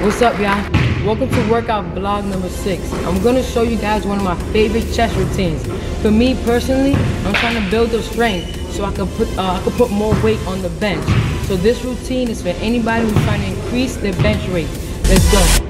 What's up, y'all? Welcome to workout vlog number six. I'm gonna show you guys one of my favorite chest routines. For me personally, I'm trying to build up strength so I can put uh, I can put more weight on the bench. So this routine is for anybody who's trying to increase their bench rate. Let's go.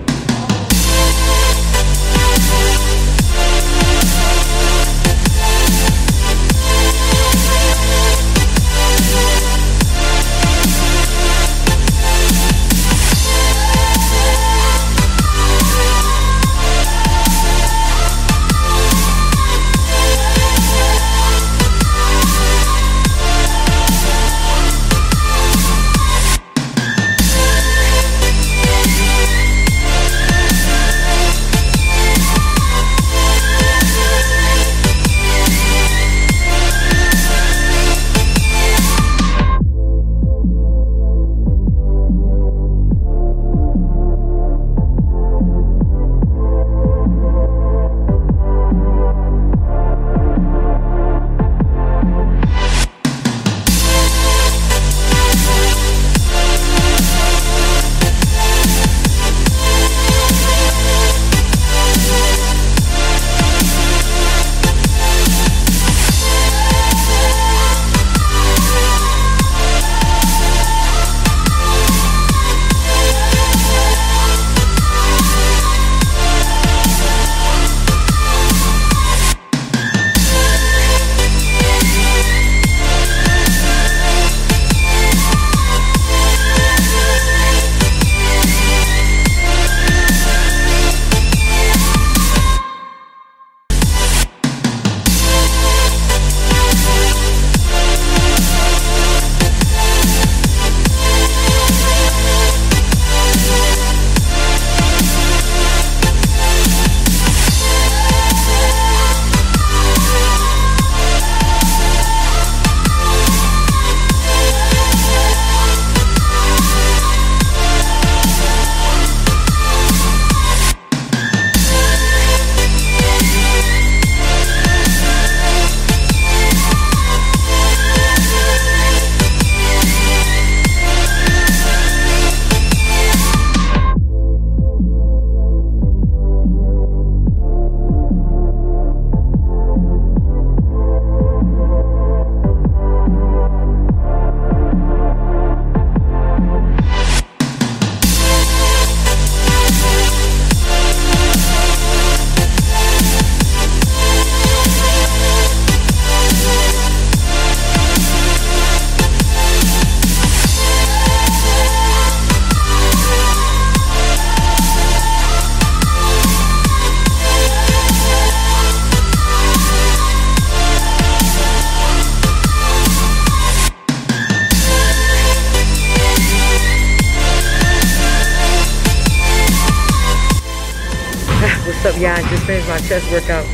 What's up, y'all? Just finished my chest workout.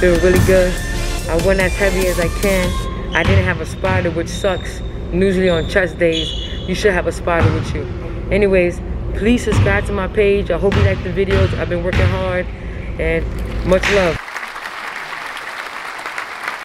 Feel really good. I went as heavy as I can. I didn't have a spotter, which sucks. Usually on chest days, you should have a spotter with you. Anyways, please subscribe to my page. I hope you like the videos. I've been working hard and much love.